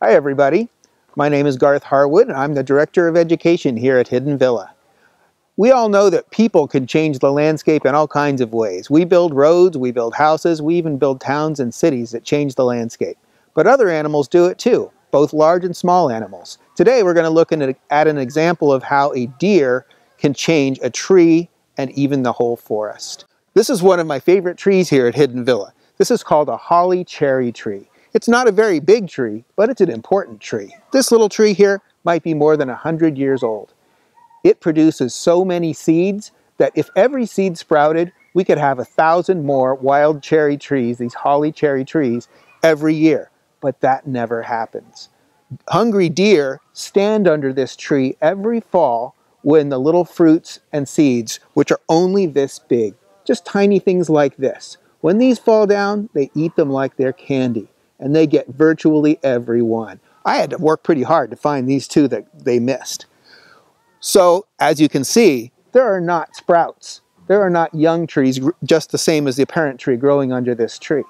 Hi everybody, my name is Garth Harwood and I'm the Director of Education here at Hidden Villa. We all know that people can change the landscape in all kinds of ways. We build roads, we build houses, we even build towns and cities that change the landscape. But other animals do it too, both large and small animals. Today we're going to look at an example of how a deer can change a tree and even the whole forest. This is one of my favorite trees here at Hidden Villa. This is called a holly cherry tree. It's not a very big tree, but it's an important tree. This little tree here might be more than 100 years old. It produces so many seeds that if every seed sprouted, we could have a thousand more wild cherry trees, these holly cherry trees, every year. But that never happens. Hungry deer stand under this tree every fall when the little fruits and seeds, which are only this big, just tiny things like this, when these fall down, they eat them like they're candy, and they get virtually every one. I had to work pretty hard to find these two that they missed. So, as you can see, there are not sprouts. There are not young trees just the same as the parent tree growing under this tree.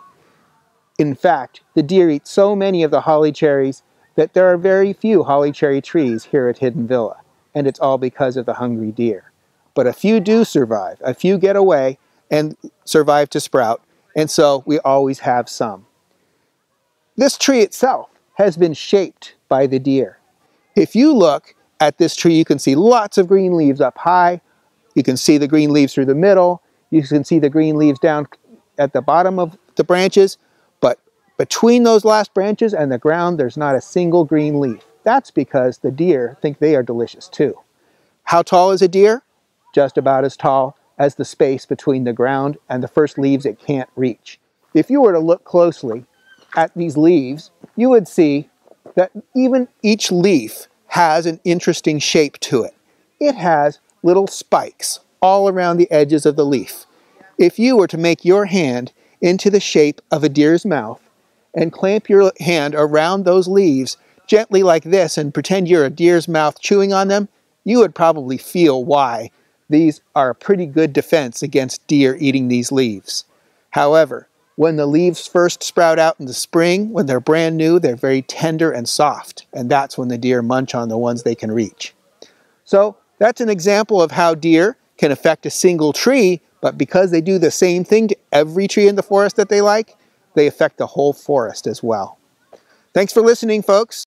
In fact, the deer eat so many of the holly cherries that there are very few holly cherry trees here at Hidden Villa, and it's all because of the hungry deer. But a few do survive. A few get away, and survive to sprout, and so we always have some. This tree itself has been shaped by the deer. If you look at this tree, you can see lots of green leaves up high. You can see the green leaves through the middle. You can see the green leaves down at the bottom of the branches. But between those last branches and the ground, there's not a single green leaf. That's because the deer think they are delicious too. How tall is a deer? Just about as tall as the space between the ground and the first leaves it can't reach. If you were to look closely at these leaves, you would see that even each leaf has an interesting shape to it. It has little spikes all around the edges of the leaf. If you were to make your hand into the shape of a deer's mouth and clamp your hand around those leaves gently like this and pretend you're a deer's mouth chewing on them, you would probably feel why these are a pretty good defense against deer eating these leaves. However, when the leaves first sprout out in the spring, when they're brand new, they're very tender and soft, and that's when the deer munch on the ones they can reach. So that's an example of how deer can affect a single tree, but because they do the same thing to every tree in the forest that they like, they affect the whole forest as well. Thanks for listening, folks.